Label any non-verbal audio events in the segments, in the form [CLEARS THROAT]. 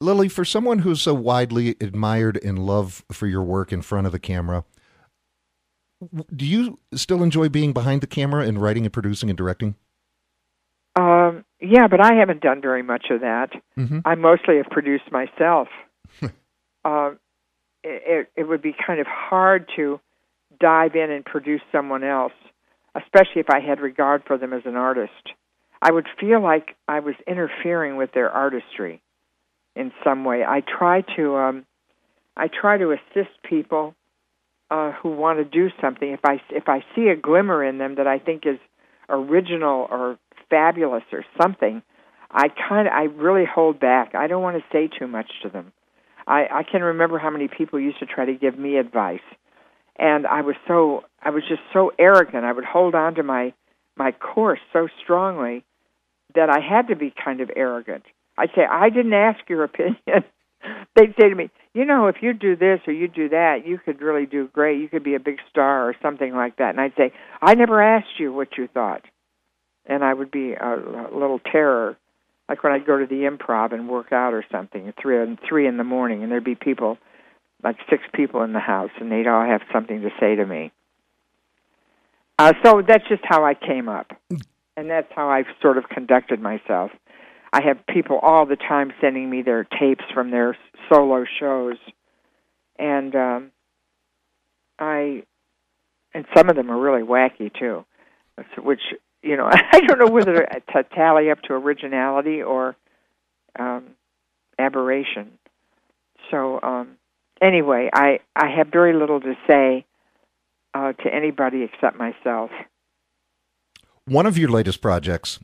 Lily, for someone who's so widely admired and loved for your work in front of the camera, do you still enjoy being behind the camera and writing and producing and directing? Um, yeah, but I haven't done very much of that. Mm-hmm. I mostly have produced myself. [LAUGHS] uh, it, it would be kind of hard to dive in and produce someone else, especially if I had regard for them as an artist. I would feel like I was interfering with their artistry in some way. I try to um, I try to assist people uh, who want to do something. If I if I see a glimmer in them that I think is original or fabulous or something, I kind of I really hold back. I don't want to say too much to them. I I can remember how many people used to try to give me advice, and I was so I was just so arrogant. I would hold on to my my course so strongly that I had to be kind of arrogant. I'd say I didn't ask your [LAUGHS] opinion. They'd say to me, you know, if you do this or you do that, you could really do great. You could be a big star or something like that. And I'd say, I never asked you what you thought. And I would be a, a little terror, like when I'd go to the improv and work out or something at three and three in the morning, and there'd be people, like six people in the house, and they'd all have something to say to me. Uh, so that's just how I came up, and that's how I've sort of conducted myself. I have people all the time sending me their tapes from their solo shows, and um, I, and some of them are really wacky too, which you know [LAUGHS] I don't know whether to tally up to originality or um, aberration. So um, anyway, I I have very little to say uh, to anybody except myself. One of your latest projects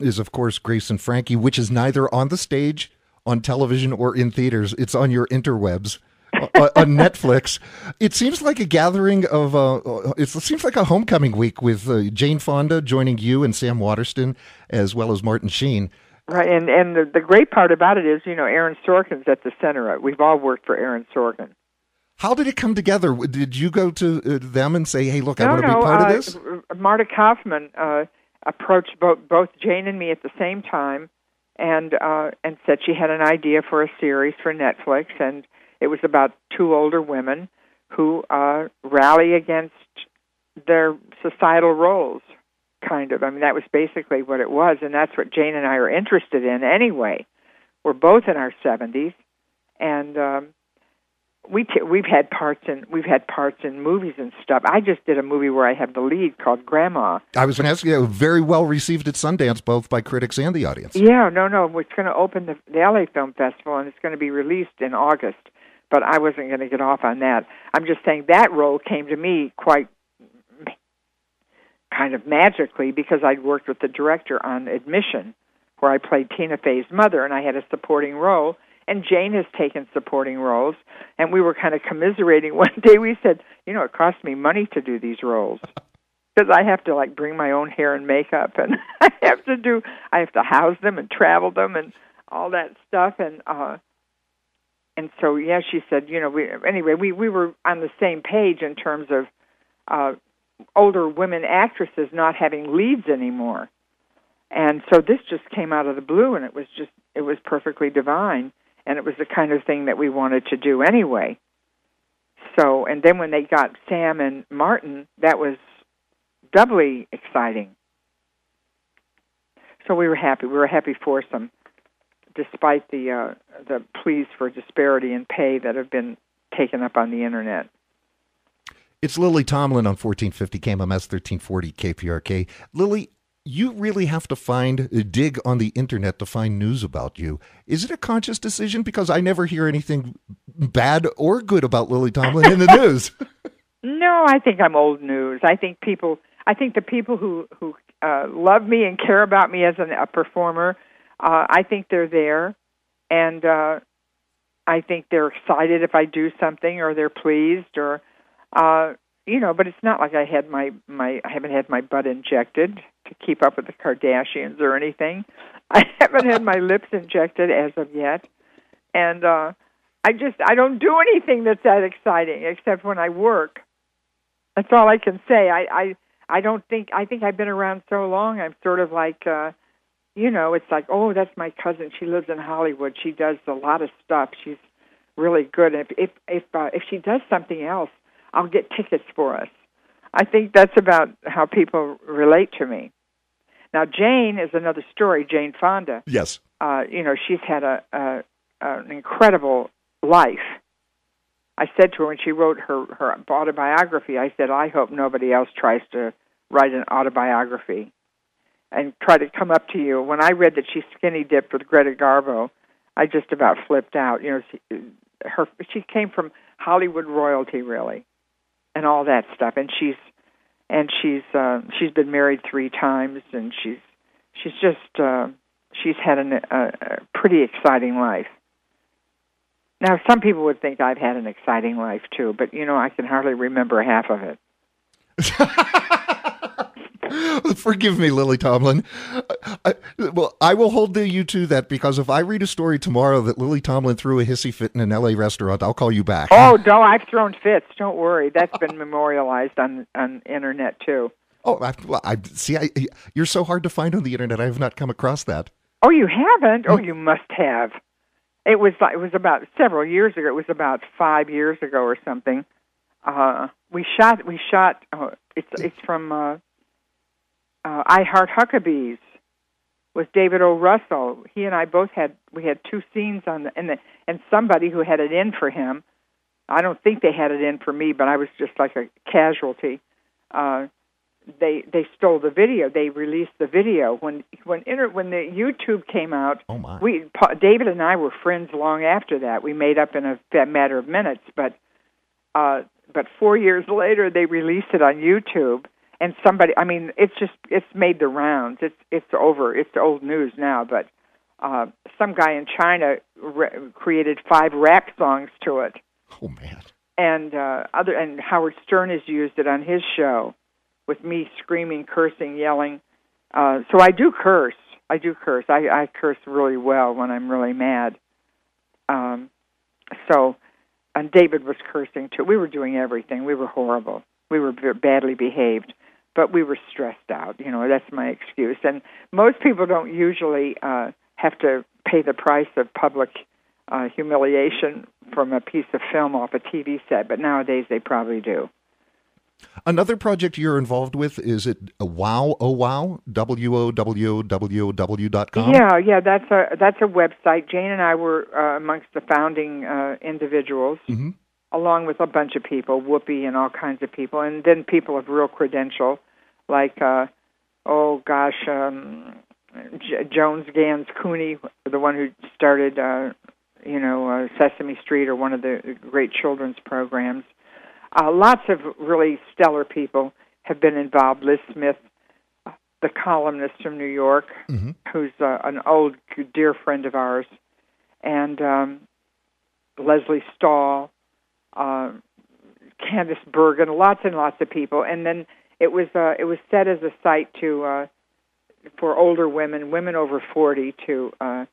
is, of course, Grace and Frankie, which is neither on the stage, on television, or in theaters. It's on your interwebs. on [LAUGHS] Netflix, it seems like a gathering of. Uh, it seems like a homecoming week with uh, Jane Fonda joining you and Sam Waterston, as well as Martin Sheen. Right, and and the, the great part about it is, you know, Aaron Sorkin's at the center of it. We've all worked for Aaron Sorkin. How did it come together? Did you go to uh, them and say, "Hey, look, no, I want to no, be part uh, of this"? Marta Kauffman uh, approached both both Jane and me at the same time, and uh, and said she had an idea for a series for Netflix, and it was about two older women who uh, rally against their societal roles. Kind of. I mean, that was basically what it was, and that's what Jane and I are interested in anyway. We're both in our seventies, and um, we t- we've had parts in we've had parts in movies and stuff. I just did a movie where I have the lead called Grandma. I was going to ask you, very well received at Sundance, both by critics and the audience. Yeah, no, no, it's going to open the, the LA Film Festival and it's going to be released in August. But I wasn't going to get off on that. I'm just saying that role came to me quite kind of magically because I'd worked with the director on Admission, where I played Tina Fey's mother, and I had a supporting role and Jane has taken supporting roles. And we were kind of commiserating [LAUGHS] one day. We said, you know, it costs me money to do these roles because I have to like bring my own hair and makeup, [LAUGHS] and I have to do, I have to house them and travel them and all that stuff. And uh, and so yeah, she said, you know, we anyway, we we were on the same page in terms of uh, older women actresses not having leads anymore. And so this just came out of the blue, and it was just it was perfectly divine and it was the kind of thing that we wanted to do anyway. So, and then when they got Sam and Martin, that was doubly exciting. So we were happy. We were happy foursome, despite the uh, the pleas for disparity in pay that have been taken up on the internet. It's Lily Tomlin on 1450 KMMS 1340 KPRK. Lily, you really have to find uh, dig on the internet to find news about you. Is it a conscious decision? Because I never hear anything bad or good about Lily Tomlin in the [LAUGHS] news. [LAUGHS] no, I think I'm old news. I think people. I think the people who who uh, love me and care about me as an, a performer, uh, I think they're there, and uh, I think they're excited if I do something, or they're pleased, or uh, you know. But it's not like I had my my I haven't had my butt injected to keep up with the Kardashians or anything. I [LAUGHS] haven't had my lips injected as of yet, and uh, I just I don't do anything that's that exciting except when I work. That's all I can say. I I I don't think I think I've been around so long. I'm sort of like uh, you know, it's like, oh, that's my cousin. She lives in Hollywood. She does a lot of stuff. She's really good. If if if uh, if she does something else, I'll get tickets for us. I think that's about how people relate to me. Now, Jane is another story. Jane Fonda. Yes. Uh, you know, she's had a, a an incredible life. I said to her when she wrote her her autobiography, I said, I hope nobody else tries to write an autobiography and try to come up to you. When I read that she skinny dipped with Greta Garbo, I just about flipped out. You know, she, her she came from Hollywood royalty, really, and all that stuff. And she's and she's uh, she's been married three times, and she's she's just uh, she's had an, a, a pretty exciting life. Now, some people would think I've had an exciting life too, but you know, I can hardly remember half of it. [LAUGHS] [LAUGHS] Forgive me, Lily Tomlin. I, well, I will hold you to that because if I read a story tomorrow that Lily Tomlin threw a hissy fit in an LA restaurant, I'll call you back. Oh no, I've thrown fits. Don't worry, that's been memorialized on on internet too. Oh, I, well, I see. I, you're so hard to find on the internet. I have not come across that. Oh, you haven't? Oh, you must have. It was it was about several years ago. It was about five years ago or something. Uh, we shot we shot. Uh, it's it's from uh, uh, I Heart Huckabees with David O. Russell. He and I both had we had two scenes on the and the and somebody who had it in for him. I don't think they had it in for me, but I was just like a casualty. Uh, they they stole the video. They released the video when when inter, when the YouTube came out. Oh my! We pa, David and I were friends long after that. We made up in a matter of minutes, but uh, but four years later they released it on YouTube, and somebody I mean it's just it's made the rounds. It's it's over. It's old news now, but uh, some guy in China re- created five rap songs to it. Oh man! And uh, other and Howard Stern has used it on his show with me screaming, cursing, yelling. Uh, so I do curse. I do curse. I, I curse really well when I'm really mad. Um, so, and David was cursing too. We were doing everything. We were horrible. We were badly behaved, but we were stressed out. You know, that's my excuse. And most people don't usually uh, have to pay the price of public uh, humiliation from a piece of film off a TV set, but nowadays they probably do. Another project you're involved with is it a Wow Oh Wow W O W O W W dot com. Yeah, yeah, that's a that's a website. Jane and I were uh, amongst the founding uh, individuals, mm-hmm. Along with a bunch of people, Whoopi and all kinds of people, and then people of real credential, like uh, oh gosh, um, J- Joan Ganz Cooney, the one who started, uh, you know, uh, Sesame Street or one of the great children's programs. Uh, lots of really stellar people have been involved. Liz Smith, the columnist from New York, mm-hmm. who's uh, an old dear friend of ours, and um, Lesley Stahl, uh, Candice Bergen, lots and lots of people. And then it was uh, it was set as a site to uh, for older women, women over forty, to uh,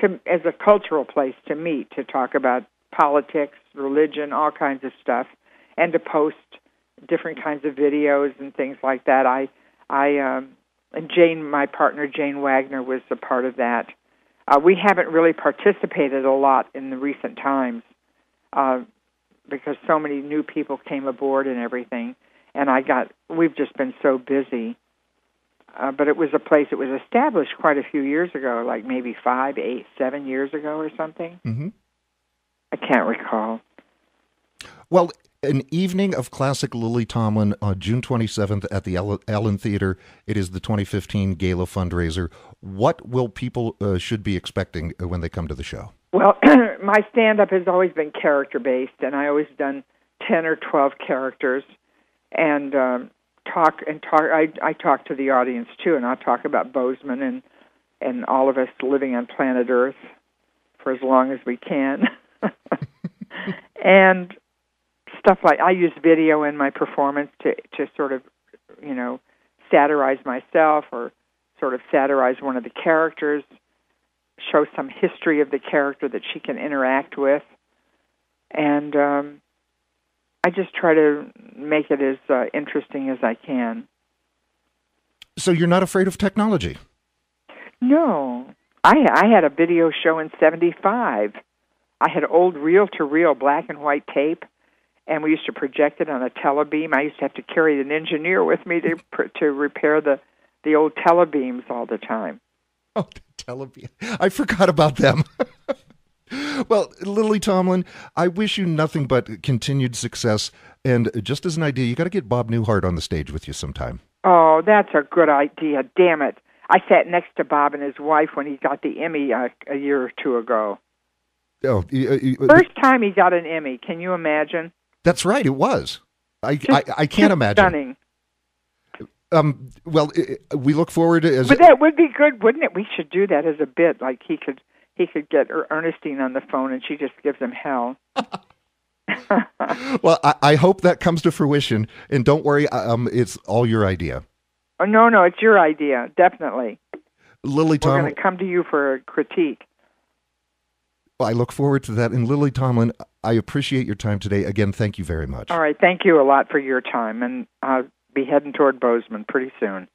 to as a cultural place to meet to talk about politics, religion, all kinds of stuff and to post different kinds of videos and things like that. I I um and Jane, my partner Jane Wagner, was a part of that. Uh, we haven't really participated a lot in the recent times uh, because so many new people came aboard and everything. And I got we've just been so busy. Uh, but it was a place that was established quite a few years ago, like maybe five, eight, seven years ago or something. Mm-hmm. I can't recall. Well, an evening of classic Lily Tomlin on June 27th at the Ellen Theater. It is the 2015 Gala fundraiser. What will people uh, should be expecting uh, when they come to the show? Well, [CLEARS THROAT] my stand up has always been character based, and I always done 10 or 12 characters and um, talk and talk. I, I talk to the audience too, and I'll talk about Bozeman and, and all of us living on planet Earth for as long as we can. [LAUGHS] and stuff like I use video in my performance to to sort of you know satirize myself or sort of satirize one of the characters, show some history of the character that she can interact with, and um, I just try to make it as uh, interesting as I can. So you're not afraid of technology? No, I I had a video show in '75. I had old reel-to-reel black and white tape, and we used to project it on a telebeam. I used to have to carry an engineer with me to to repair the the old telebeams all the time. [LAUGHS] Oh, telebeam! I forgot about them. [LAUGHS] well, Lily Tomlin, I wish you nothing but continued success. And just as an idea, you got to get Bob Newhart on the stage with you sometime. Oh, that's a good idea. Damn it. I sat next to Bob and his wife when he got the Emmy uh, a year or two ago. Oh, uh, first time he got an Emmy. Can you imagine? That's right. It was. I I, I, can't imagine. Stunning. Um. Well, we look forward to. As but that would be good, wouldn't it? We should do that as a bit. Like he could he could get Ernestine on the phone and she just gives him hell. [LAUGHS] well, I, I, hope that comes to fruition. And don't worry, um, it's all your idea. Oh no, no, it's your idea, definitely. Lily Tomlin, we're going to come to you for a critique. Well, I look forward to that. And Lily Tomlin, I appreciate your time today. Again, thank you very much. All right, thank you a lot for your time, and I'll be heading toward Bozeman pretty soon.